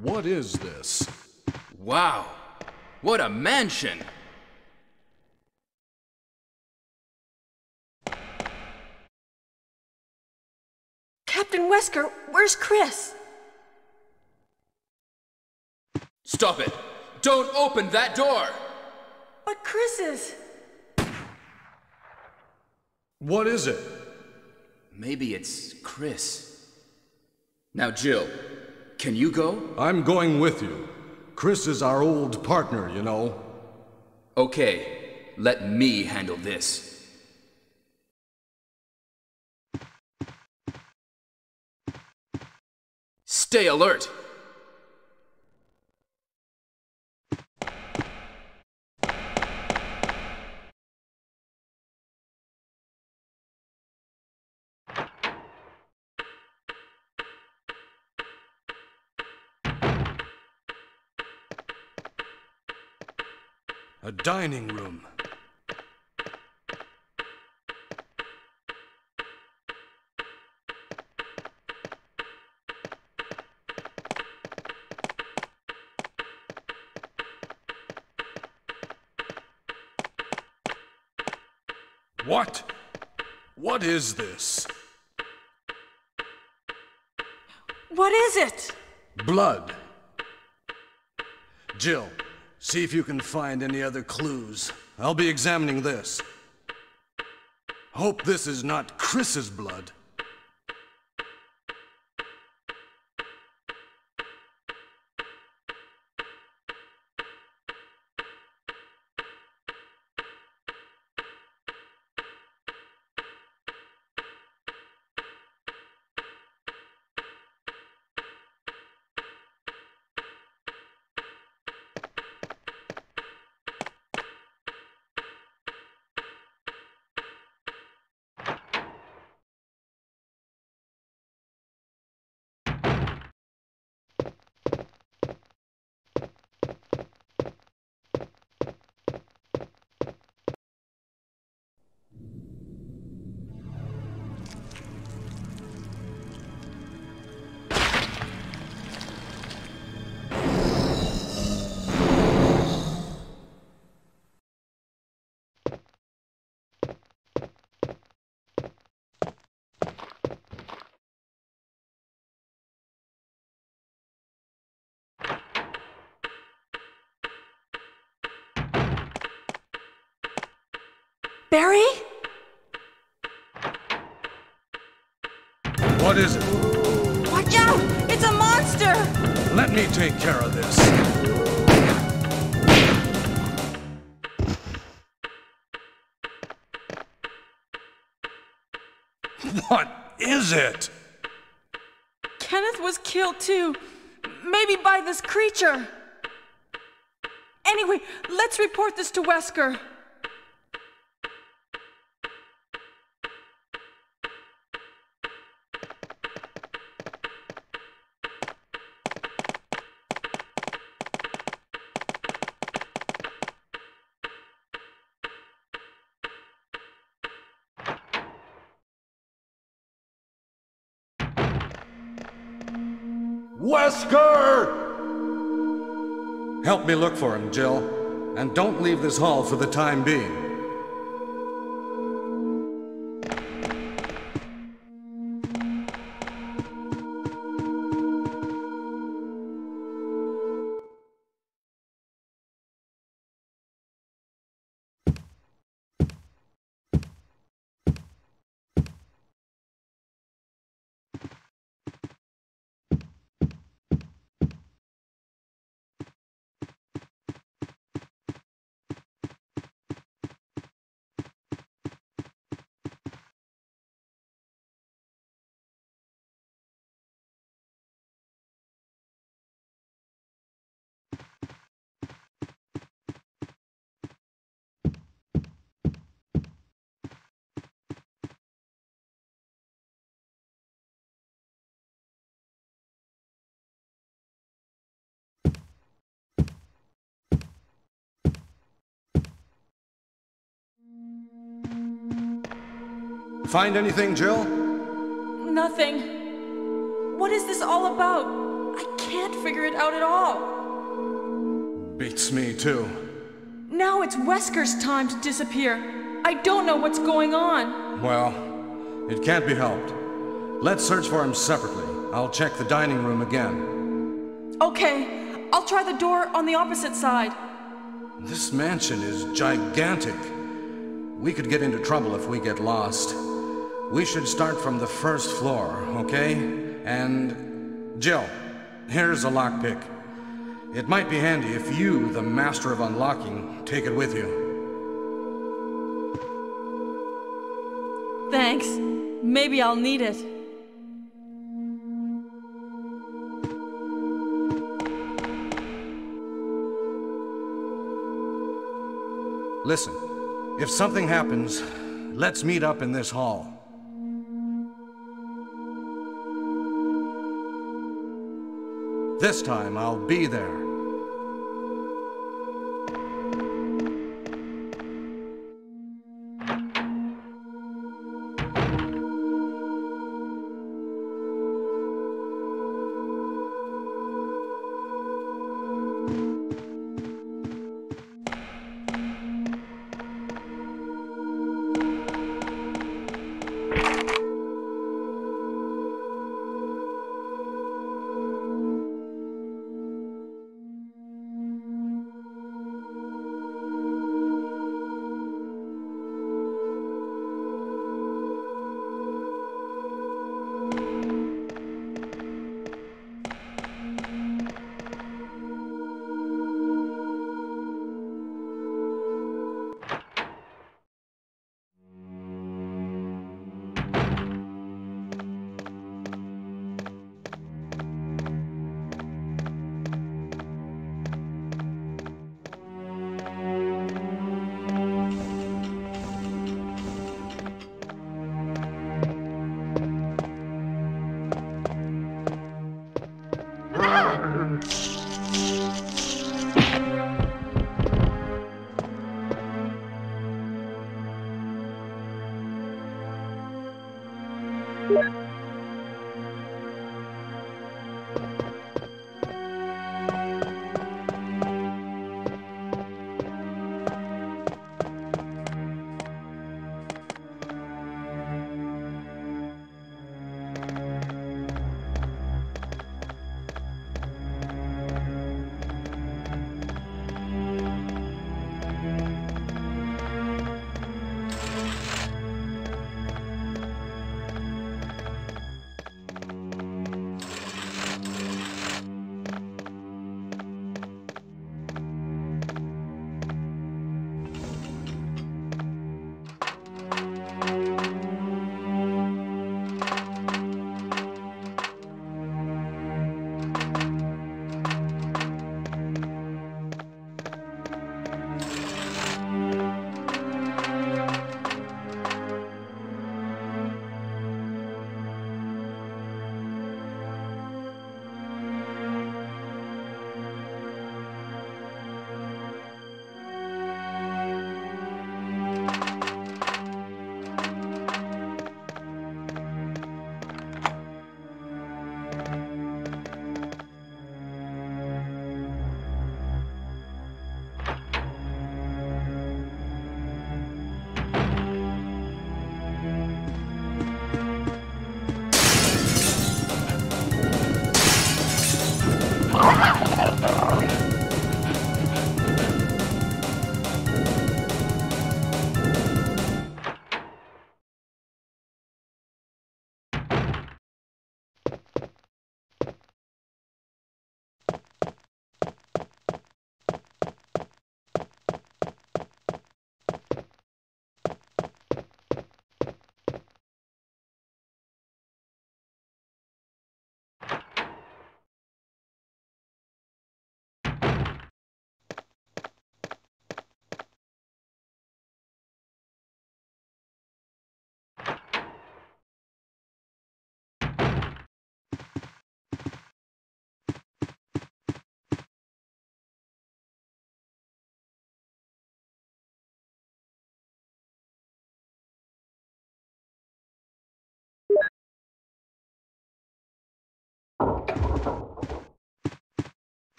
What is this? Wow, what a mansion! Captain Wesker, where's Chris? Stop it! Don't open that door! But Chris is. What is it? Maybe it's Chris. Now, Jill, can you go? I'm going with you. Chris is our old partner, you know. Okay, let me handle this. Stay alert! Dining room. What? What is this? What is it? Blood. Jill, see if you can find any other clues. I'll be examining this. Hope this is not Chris's blood. Barry? What is it? Watch out! It's a monster! Let me take care of this. What is it? Kenneth was killed too. Maybe by this creature. Anyway, let's report this to Wesker. Wesker! Help me look for him, Jill. And don't leave this hall for the time being. Find anything, Jill? Nothing. What is this all about? I can't figure it out at all. Beats me, too. Now it's Wesker's time to disappear. I don't know what's going on. Well, it can't be helped. Let's search for him separately. I'll check the dining room again. Okay, I'll try the door on the opposite side. This mansion is gigantic. We could get into trouble if we get lost. We should start from the first floor, okay? And... Jill, here's a lockpick. It might be handy if you, the master of unlocking, take it with you. Thanks. Maybe I'll need it. Listen, if something happens, let's meet up in this hall. This time I'll be there.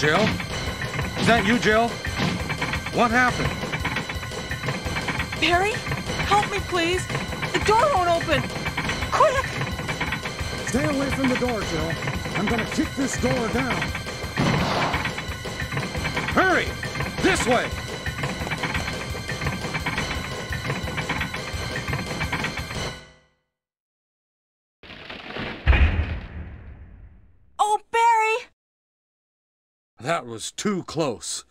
Jill? Is that you, Jill? What happened? Barry, help me, please. The door won't open. Quick! Stay away from the door, Jill. I'm gonna kick this door down. Hurry! This way! That was too close.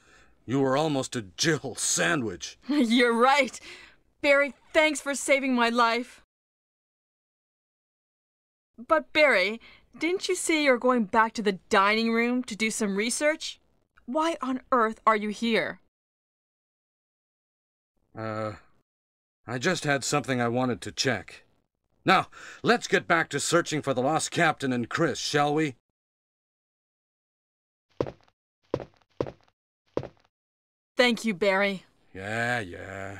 You were almost a Jill sandwich. You're right. Barry, thanks for saving my life. But, Barry, didn't you say you're going back to the dining room to do some research? Why on earth are you here? Uh, I just had something I wanted to check. Now, let's get back to searching for the lost captain and Chris, shall we? Thank you, Barry. Yeah, yeah.